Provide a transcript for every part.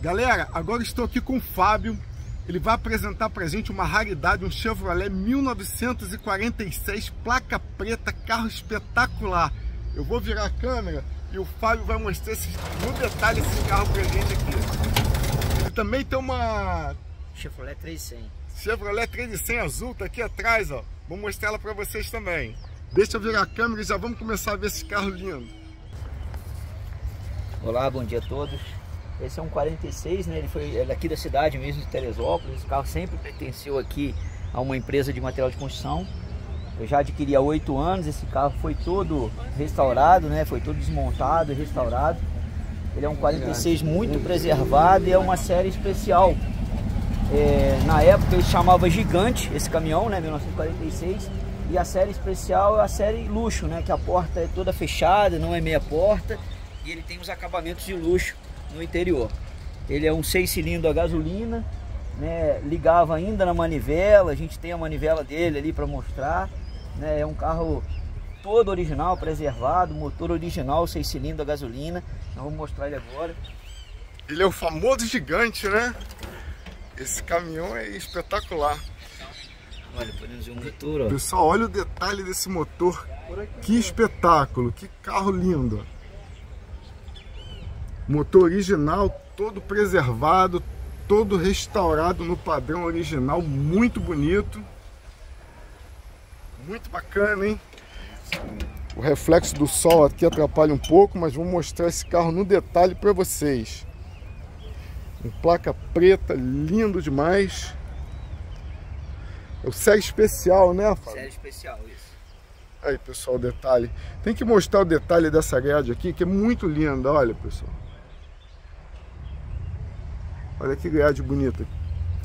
Galera, agora estou aqui com o Fábio. Ele vai apresentar pra gente uma raridade, um Chevrolet 1946, placa preta, carro espetacular. Eu vou virar a câmera e o Fábio vai mostrar esse, no detalhe esse carro pra gente aqui. Ele também tem uma Chevrolet 300. Chevrolet 300 azul, tá aqui atrás, ó. Vou mostrar ela pra vocês também. Deixa eu virar a câmera e já vamos começar a ver esse carro lindo. Olá, bom dia a todos. Esse é um 46, né? Ele foi é daqui da cidade mesmo, de Teresópolis. Esse carro sempre pertenceu aqui a uma empresa de material de construção. Eu já adquiri há oito anos. Esse carro foi todo restaurado, né? Foi todo desmontado e restaurado. Ele é um 46 muito preservado e é uma série especial. É, na época ele chamava Gigante esse caminhão, né? 1946. E a série especial é a série luxo, né? Que a porta é toda fechada, não é meia porta. E ele tem os acabamentos de luxo no interior. Ele é um seis cilindros a gasolina, né? ligava ainda na manivela, a gente tem a manivela dele ali para mostrar. Né? É um carro todo original, preservado, motor original, seis cilindros a gasolina. Nós vamos mostrar ele agora. Ele é o famoso gigante, né? Esse caminhão é espetacular. Olha, podemos ver o motor, ó. Pessoal, olha o detalhe desse motor. Que espetáculo, que carro lindo. Motor original, todo preservado, todo restaurado no padrão original, muito bonito. Muito bacana, hein? O reflexo do sol aqui atrapalha um pouco, mas vou mostrar esse carro no detalhe para vocês. Com placa preta, lindo demais. É o série especial, né, Fábio? Série especial, isso. Aí, pessoal, o detalhe. Tem que mostrar o detalhe dessa grade aqui, que é muito linda, olha, pessoal. Olha que grade bonita.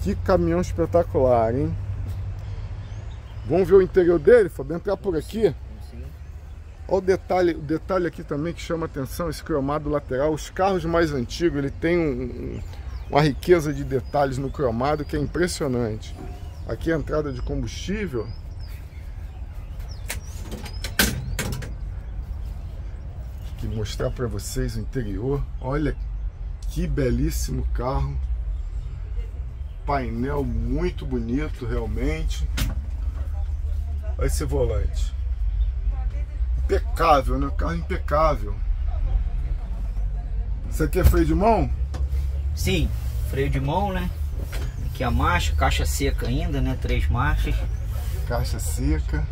Que caminhão espetacular, hein? Vamos ver o interior dele, Fábio? Entrar por aqui. Olha o detalhe, o detalhe aqui também que chama atenção, esse cromado lateral. Os carros mais antigos, ele tem um, um, uma riqueza de detalhes no cromado que é impressionante. Aqui a entrada de combustível. Aqui mostrar para vocês o interior. Olha que belíssimo carro. Painel muito bonito, realmente. Olha esse volante. Impecável, né? Carro impecável. Isso aqui é freio de mão? Sim, freio de mão, né? Aqui a marcha, caixa seca ainda, né? Três marchas. Caixa seca.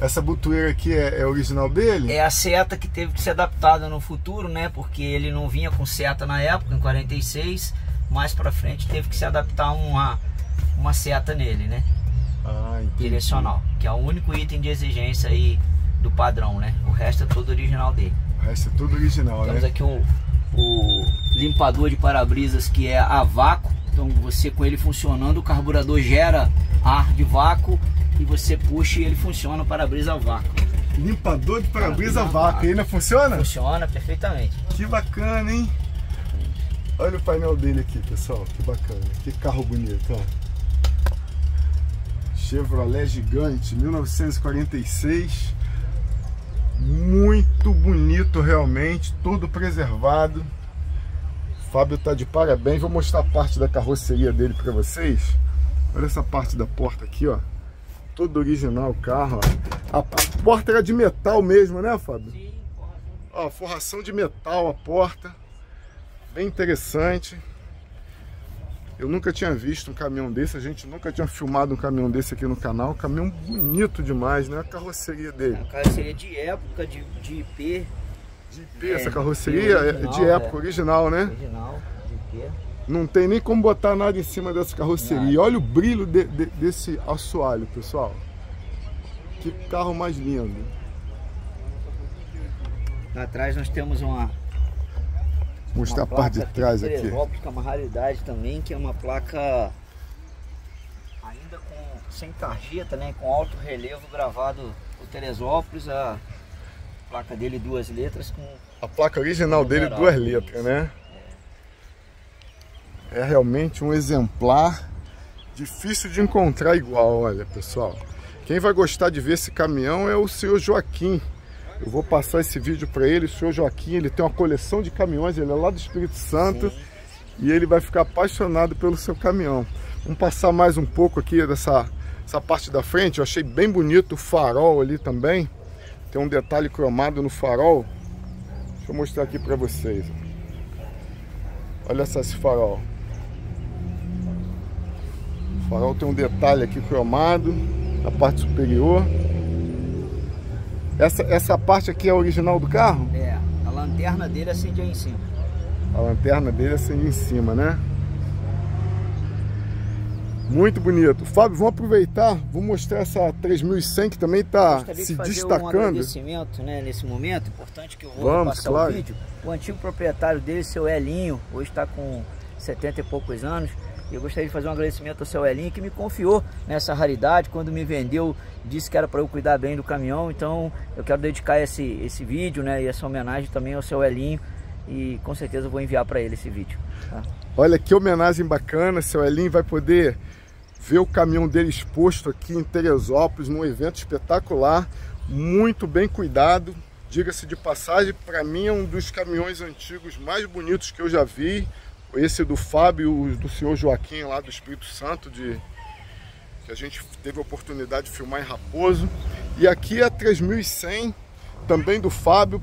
Essa butueira aqui é, é, original dele? É a seta que teve que ser adaptada no futuro, né? Porque ele não vinha com seta na época, em 46. Mais pra frente teve que se adaptar uma, uma seta nele, né? Ah, Direcional, que é o único item de exigência aí do padrão, né? O resto é todo original dele. O resto é tudo original, Temos né? aqui o, o limpador de para-brisas que é a vácuo. Então você com ele funcionando, o carburador gera ar de vácuo e você puxa e ele funciona o para-brisa vácuo. Limpador de para-brisa a vácuo. E ainda funciona? Funciona perfeitamente. Que bacana, hein? Olha o painel dele aqui, pessoal. Que bacana. Que carro bonito, ó. Chevrolet Gigante, 1946. Muito bonito realmente, todo preservado. O Fábio tá de parabéns. Vou mostrar parte da carroceria dele para vocês. Olha essa parte da porta aqui, ó. Todo original o carro, ó. A, a, porta era de metal mesmo, né, Fábio? Sim, Ó, forração de metal a porta. Bem interessante. Eu nunca tinha visto um caminhão desse, a gente nunca tinha filmado um caminhão desse aqui no canal. Caminhão bonito demais, né? A carroceria dele. É uma carroceria de época, de, de IP. De IP, é, essa carroceria é original, de época, é. original, né? Original, de IP. Não tem nem como botar nada em cima dessa carroceria. Nada. E olha o brilho de- de- desse assoalho, pessoal. Que carro mais lindo. Lá atrás nós temos uma, Mostrar uma a parte de placa trás aqui. Teresópolis, que é uma raridade também, que é uma placa ainda com, sem tarjeta, né? Com alto relevo gravado por Teresópolis, a placa dele duas letras com A placa original dele, duas letras, né? É realmente um exemplar difícil de encontrar igual, olha pessoal. Quem vai gostar de ver esse caminhão é o senhor Joaquim. Eu vou passar esse vídeo para ele. O senhor Joaquim, ele tem uma coleção de caminhões, ele é lá do Espírito Santo. Sim. e ele vai ficar apaixonado pelo seu caminhão. Vamos passar mais um pouco aqui dessa essa parte da frente, eu achei bem bonito o farol ali também. Tem um detalhe cromado no farol. Deixa eu mostrar aqui para vocês. Olha só esse farol. Farol tem um detalhe aqui cromado na parte superior. Essa, essa parte aqui é a original do carro? É, a lanterna dele acende aí em cima. A lanterna dele acende em cima, né? Muito bonito. Fábio, vamos aproveitar, vou mostrar essa 3100 que também está se de destacando. Um agradecimento né, nesse momento, importante que eu vou vamos, passar claro. o vídeo. O antigo proprietário dele, seu Elinho, hoje está com 70 e poucos anos. E eu gostaria de fazer um agradecimento ao seu Elinho que me confiou nessa raridade. Quando me vendeu, disse que era para eu cuidar bem do caminhão. Então eu quero dedicar esse, esse vídeo né, e essa homenagem também ao seu Elinho. E com certeza vou enviar para ele esse vídeo. Tá? Olha que homenagem bacana, seu Elinho vai poder ver o caminhão dele exposto aqui em Teresópolis, num evento espetacular, muito bem cuidado. Diga-se de passagem, para mim é um dos caminhões antigos mais bonitos que eu já vi. Esse do Fábio, do senhor Joaquim lá do Espírito Santo, de, que a gente teve a oportunidade de filmar em Raposo. E aqui é a 3100, também do Fábio.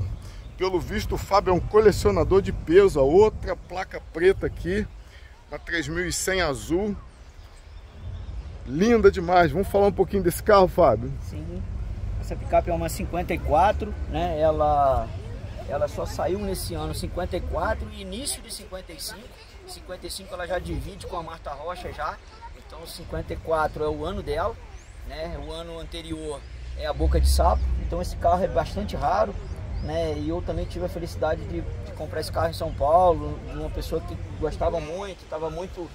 Pelo visto, o Fábio é um colecionador de peso. A outra placa preta aqui, uma 3100 azul. Linda demais. Vamos falar um pouquinho desse carro, Fábio? Sim. Essa picape é uma 54, né? Ela, ela só saiu nesse ano 54 e início de 55. 55 ela já divide com a Marta Rocha já. Então 54 é o ano dela, né? O ano anterior é a boca de sapo. Então esse carro é bastante raro, né? E eu também tive a felicidade de, de comprar esse carro em São Paulo, de uma pessoa que gostava muito, estava muito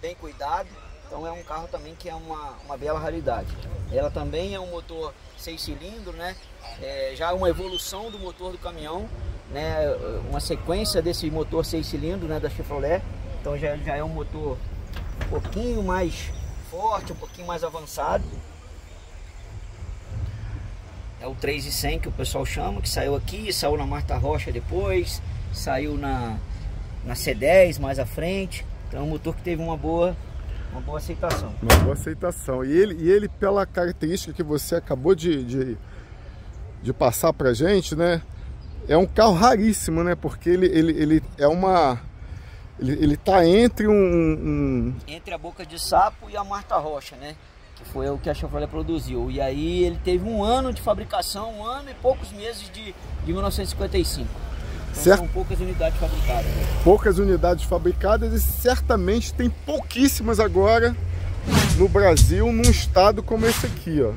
bem cuidado. Então é um carro também que é uma, uma bela raridade. Ela também é um motor 6 cilindros, né? É, já uma evolução do motor do caminhão, né? Uma sequência desse motor 6 cilindros, né? Da Chevrolet. Então já, já é um motor um pouquinho mais forte, um pouquinho mais avançado. É o 3,100 que o pessoal chama, que saiu aqui, saiu na Marta Rocha depois, saiu na, na C10 mais à frente. Então é um motor que teve uma boa uma boa aceitação. Uma boa aceitação. E ele, e ele pela característica que você acabou de, de, de passar pra gente, né? É um carro raríssimo, né? Porque ele, ele, ele é uma... Ele, ele tá entre um, um... Entre a boca de sapo e a Marta Rocha, né? Que foi o que a Chevrolet produziu. E aí ele teve um ano de fabricação, um ano e poucos meses de, de 1955. Então certo. são poucas unidades fabricadas. Né? Poucas unidades fabricadas e certamente tem pouquíssimas agora no Brasil, num estado como esse aqui, ó.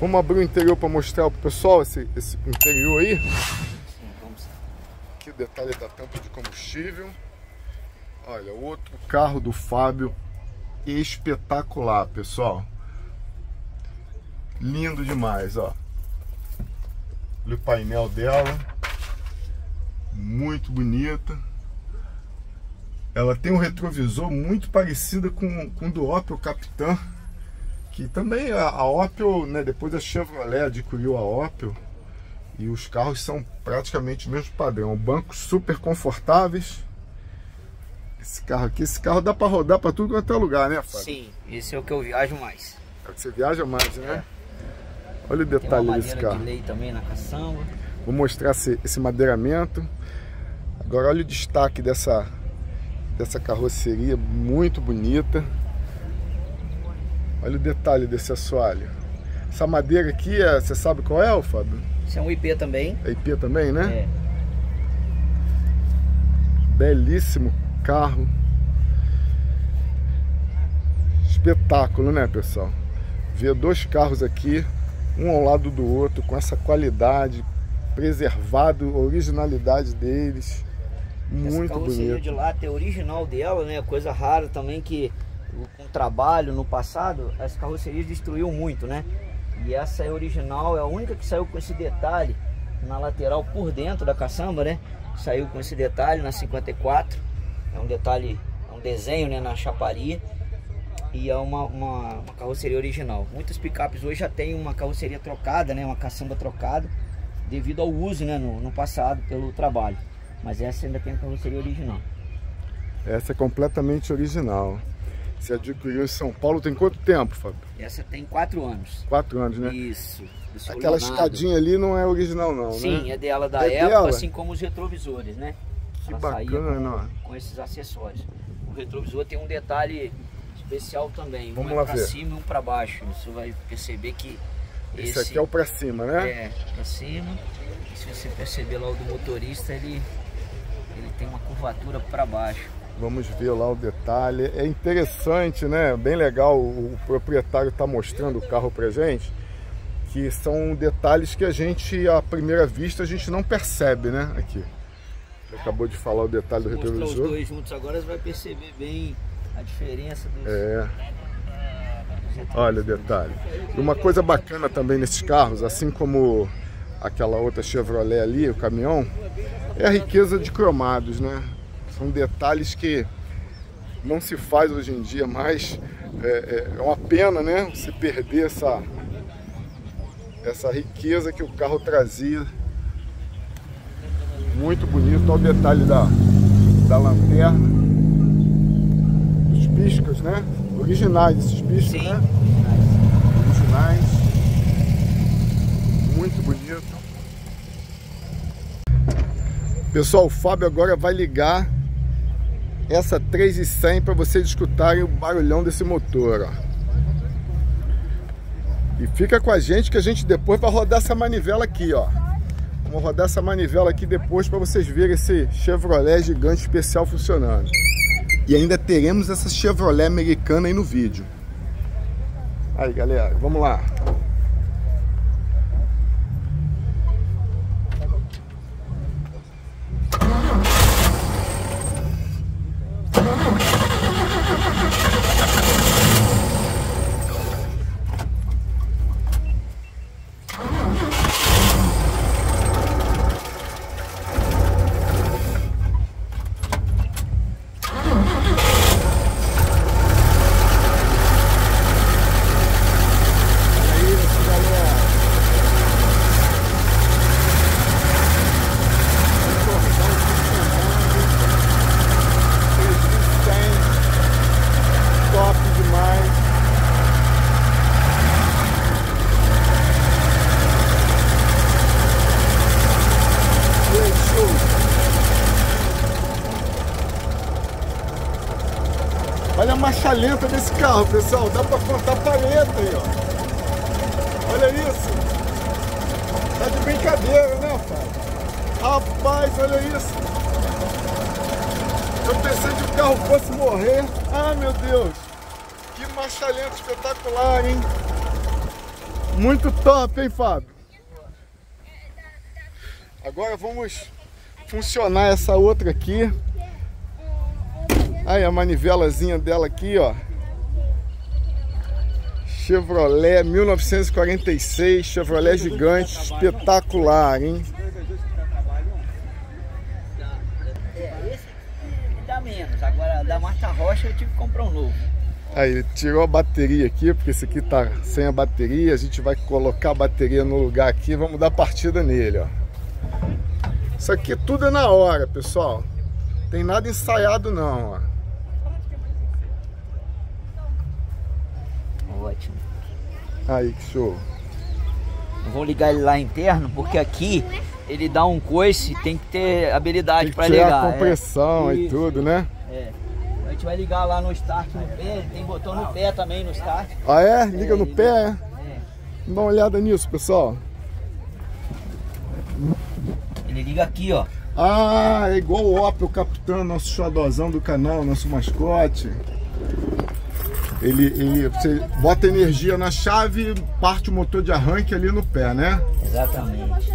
Vamos abrir o interior para mostrar para o pessoal esse, esse interior aí. Aqui o detalhe da tampa de combustível. Olha, outro carro do Fábio espetacular, pessoal. Lindo demais, ó. Olha o painel dela muito bonita. Ela tem um retrovisor muito parecido com, com o do Opel Capitã, que também a, a Opel, né, depois a Chevrolet adquiriu a Opel, e os carros são praticamente o mesmo padrão. Bancos super confortáveis. Esse carro aqui, esse carro dá para rodar para tudo quanto é lugar, né, Fábio? Sim, esse é o que eu viajo mais. É o que você viaja mais, né? É. Olha o detalhe desse carro. De lei também na caçamba. Vou mostrar esse, esse madeiramento. Agora olha o destaque dessa, dessa carroceria muito bonita. Olha o detalhe desse assoalho. Essa madeira aqui, é, você sabe qual é, Fábio? Isso é um IP também. É IP também, né? É. Belíssimo carro. Espetáculo, né, pessoal? Ver dois carros aqui, um ao lado do outro, com essa qualidade, preservado, originalidade deles. Muito Essa bonito. de lata é original dela, né? Coisa rara também que com trabalho no passado, as carrocerias destruiu muito, né? E essa é original, é a única que saiu com esse detalhe na lateral por dentro da caçamba, né? Saiu com esse detalhe na 54. É um detalhe, é um desenho né, na chaparia. E é uma, uma, uma carroceria original. Muitas picapes hoje já tem uma carroceria trocada, né? Uma caçamba trocada, devido ao uso né, no, no passado pelo trabalho. Mas essa ainda tem carroceria original. Essa é completamente original. Você adquiriu em São Paulo tem quanto tempo, Fábio? Essa tem quatro anos. Quatro anos, né? Isso. Aquela Leonardo. escadinha ali não é original não, Sim, né? é dela da é época, dela? assim como os retrovisores, né? Que Ela bacana, com, com, esses acessórios. O retrovisor tem um detalhe especial também. Vamos um lá é pra ver. cima e um para baixo. Você vai perceber que esse, esse aqui é o para cima, né? É, para cima. E se você perceber lá o do motorista, ele ele tem uma curvatura para baixo. Vamos ver lá o detalhe. É interessante, né? Bem legal o proprietário está mostrando o carro para gente. Que são detalhes que a gente, à primeira vista, a gente não percebe, né? Aqui. Acabou de falar o detalhe do retrovisor. os dois juntos agora, você vai perceber bem a diferença dos... É. Olha o detalhe. Uma coisa bacana também nesses carros, assim como aquela outra Chevrolet ali, o caminhão, é a riqueza de cromados, né? São detalhes que não se faz hoje em dia mais. É, é uma pena, né? Você perder essa, essa riqueza que o carro trazia. Muito bonito. Olha o detalhe da, da lanterna. Os piscas, né? Originais esses piscas, Sim. né? Originais. Muito bonito. Pessoal, o Fábio agora vai ligar essa 3100 para vocês escutarem o barulhão desse motor, ó. E fica com a gente que a gente depois vai rodar essa manivela aqui, ó. Vamos rodar essa manivela aqui depois para vocês verem esse Chevrolet gigante especial funcionando. E ainda teremos essa Chevrolet americana aí no vídeo. Aí, galera, vamos lá. Olha a marcha lenta desse carro, pessoal. Dá pra contar paleta aí, ó. Olha isso. Tá de brincadeira, né, pai? Rapaz, olha isso. Eu pensei que o carro fosse morrer. Ah, meu Deus. Que marcha lenta espetacular, hein? Muito top, hein, Fábio? Agora vamos funcionar essa outra aqui. Aí a manivelazinha dela aqui, ó. Chevrolet 1946, Chevrolet gigante, espetacular, hein? Dá menos, agora da Marta Rocha eu tive que comprar um novo. Aí ele tirou a bateria aqui, porque esse aqui tá sem a bateria, a gente vai colocar a bateria no lugar aqui, vamos dar partida nele, ó. Isso aqui tudo é na hora, pessoal. Tem nada ensaiado não, ó. Ótimo. Aí, que show. vou ligar ele lá interno, porque aqui ele dá um coice, tem que ter habilidade para ligar. a compressão é. e tudo, né? É. A gente vai ligar lá no start no pé, tem botão no pé também no start. Ah é? Liga é, no pé? É. Dá uma olhada nisso, pessoal. Ele liga aqui, ó. Ah, é igual o Opel Capitão, nosso xodozão do canal, nosso mascote. Ele, ele, você bota energia na chave, parte o motor de arranque ali no pé, né? Exatamente.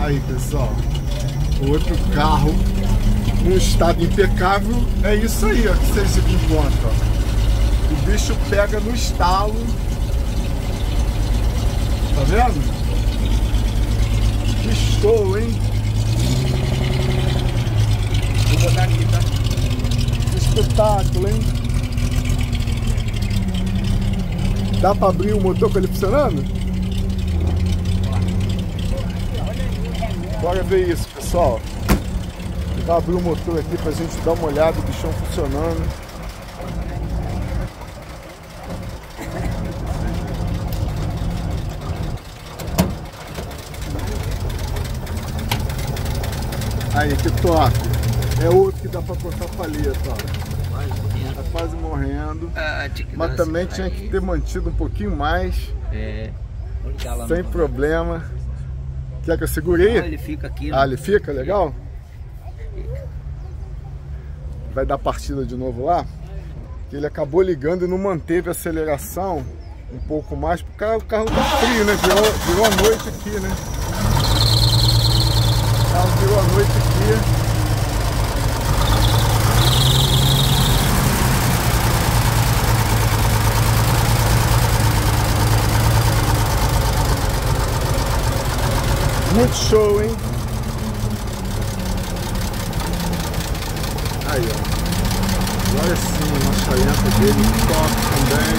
Aí pessoal, outro carro num estado impecável, é isso aí ó, que vocês encontram. O bicho pega no estalo. Tá vendo? Que show, hein? Vou botar aqui, tá? Que espetáculo, hein? Dá pra abrir o motor com ele funcionando? Bora ver isso, pessoal. Vou abrir o motor aqui pra gente dar uma olhada, o bichão funcionando. Aí, que top. É outro que dá pra cortar palheta, ó. Tá quase morrendo. Ah, Mas também tinha que ter mantido um pouquinho mais. É. Sem problema. Quer que eu segure aí? Ah, ele fica aqui. Né? Ah, ele fica? Legal? Vai dar partida de novo lá. Ele acabou ligando e não manteve a aceleração um pouco mais. Porque o carro tá frio, né? Virou, virou a noite aqui, né? Virou a noite aqui. Muito show, hein? Aí, ó. Agora sim, uma chaianta dele top também.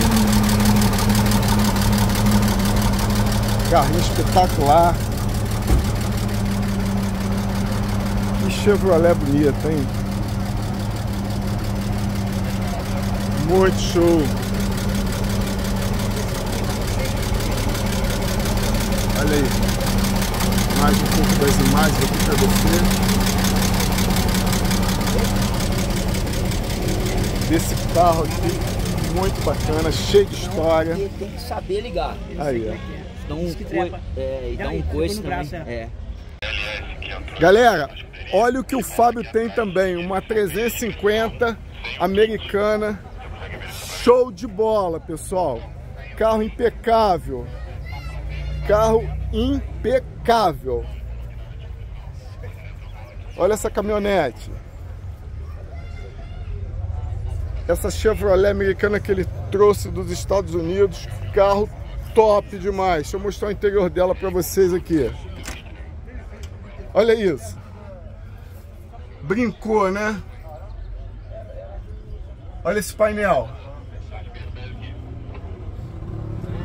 Carrinho espetacular. Que Chevrolet bonita, hein? Muito show. Olha aí mais um pouco das imagens aqui para você. Desse carro aqui, muito bacana, cheio de história. Tem que saber ligar. Aí, ó. Dá um, coi é, dá um coice também. É. Galera, olha o que o Fábio tem também, uma 350 americana, show de bola, pessoal. Carro impecável, carro impecável. Olha essa caminhonete. Essa Chevrolet americana que ele trouxe dos Estados Unidos. Carro top demais. Deixa eu mostrar o interior dela para vocês aqui. Olha isso. Brincou, né? Olha esse painel.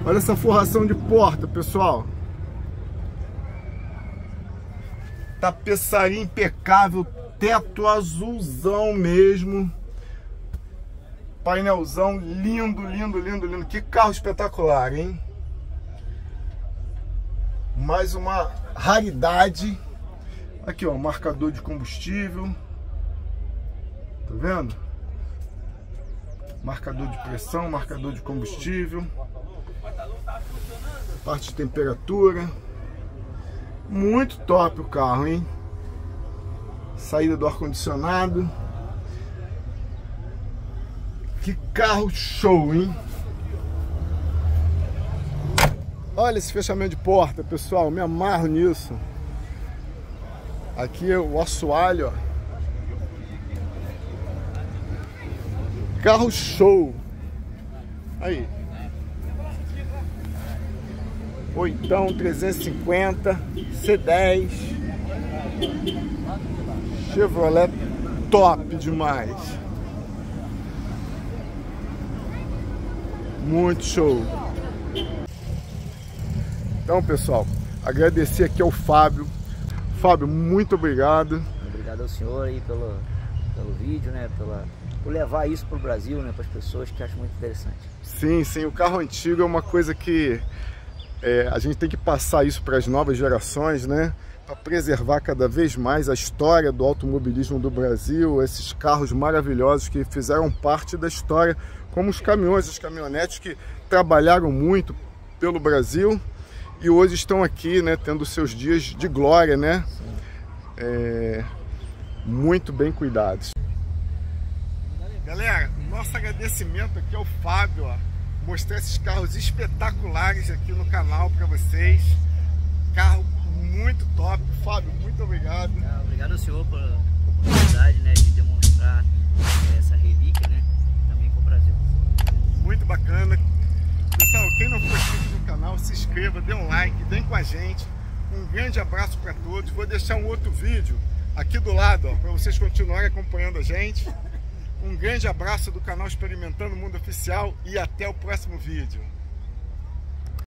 Olha essa forração de porta, pessoal. Tapeçaria impecável, teto azulzão mesmo. Painelzão lindo, lindo, lindo, lindo. Que carro espetacular, hein? Mais uma raridade. Aqui, ó, marcador de combustível. Tá vendo? Marcador de pressão, marcador de combustível parte de temperatura. Muito top o carro, hein? Saída do ar-condicionado. Que carro show, hein? Olha esse fechamento de porta, pessoal. Me amarro nisso. Aqui o assoalho, ó. Carro show. Aí. Oitão 350, C10. Chevrolet top demais. Muito show. Então, pessoal, agradecer aqui ao Fábio. Fábio, muito obrigado. Obrigado ao senhor aí pelo, pelo vídeo, né? Pela, por levar isso para o Brasil, né? Para as pessoas que acham muito interessante. Sim, sim. O carro antigo é uma coisa que é, a gente tem que passar isso para as novas gerações, né? Para preservar cada vez mais a história do automobilismo do Brasil, esses carros maravilhosos que fizeram parte da história, como os caminhões, os caminhonetes que trabalharam muito pelo Brasil e hoje estão aqui, né, tendo seus dias de glória, né? É, muito bem cuidados. Galera, nosso agradecimento aqui ao Fábio, ó mostrar esses carros espetaculares aqui no canal para vocês. Carro muito top. Fábio, muito obrigado. Ah, obrigado ao senhor pela oportunidade né, de demonstrar essa relíquia né, também para o Brasil. Muito bacana. Pessoal, quem não for inscrito no canal, se inscreva, dê um like, vem com a gente. Um grande abraço para todos. Vou deixar um outro vídeo aqui do lado para vocês continuarem acompanhando a gente. Um grande abraço do canal Experimentando o Mundo Oficial e até o próximo vídeo.